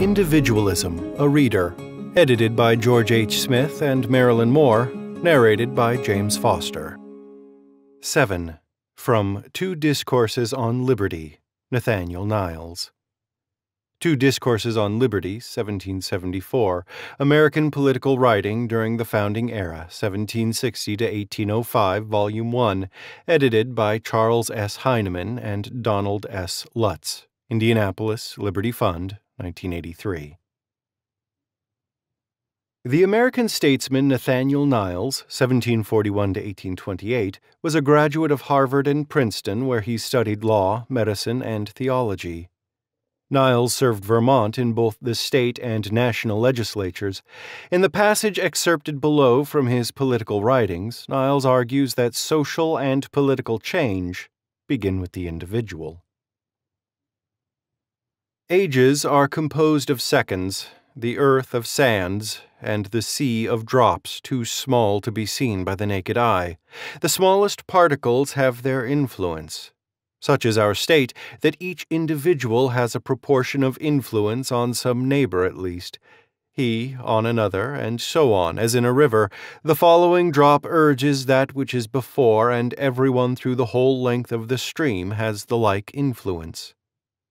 Individualism, a Reader, edited by George H. Smith and Marilyn Moore, narrated by James Foster. 7. From Two Discourses on Liberty, Nathaniel Niles. Two Discourses on Liberty, 1774, American Political Writing During the Founding Era, 1760 to 1805, Volume 1, edited by Charles S. Hyneman and Donald S. Lutz, Indianapolis Liberty Fund, 1983. The American statesman Nathaniel Niles, 1741 to 1828, was a graduate of Harvard and Princeton, where he studied law, medicine, and theology. Niles served Vermont in both the state and national legislatures. In the passage excerpted below from his political writings, Niles argues that social and political change begin with the individual. Ages are composed of seconds, the earth of sands, and the sea of drops too small to be seen by the naked eye. The smallest particles have their influence. Such is our state that each individual has a proportion of influence on some neighbor at least, he on another, and so on, as in a river. The following drop urges that which is before, and everyone through the whole length of the stream has the like influence.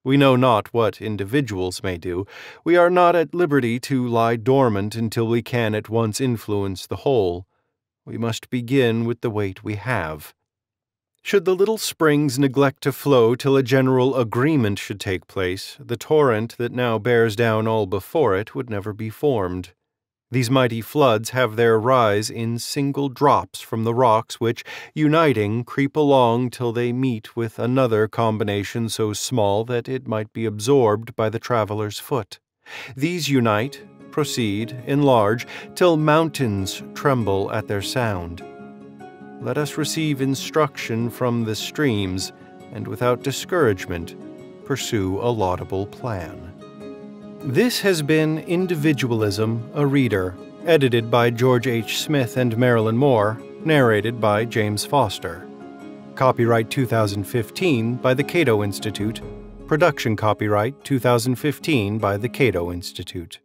We know not what individuals may do. We are not at liberty to lie dormant until we can at once influence the whole. We must begin with the weight we have. Should the little springs neglect to flow till a general agreement should take place, the torrent that now bears down all before it would never be formed. These mighty floods have their rise in single drops from the rocks which, uniting, creep along till they meet with another combination so small that it might be absorbed by the traveler's foot. These unite, proceed, enlarge, till mountains tremble at their sound. Let us receive instruction from the streams, and without discouragement, pursue a laudable plan. This has been Individualism, a Reader, edited by George H. Smith and Marilyn Moore, narrated by James Foster. Copyright 2015 by the Cato Institute. Production copyright 2015 by the Cato Institute.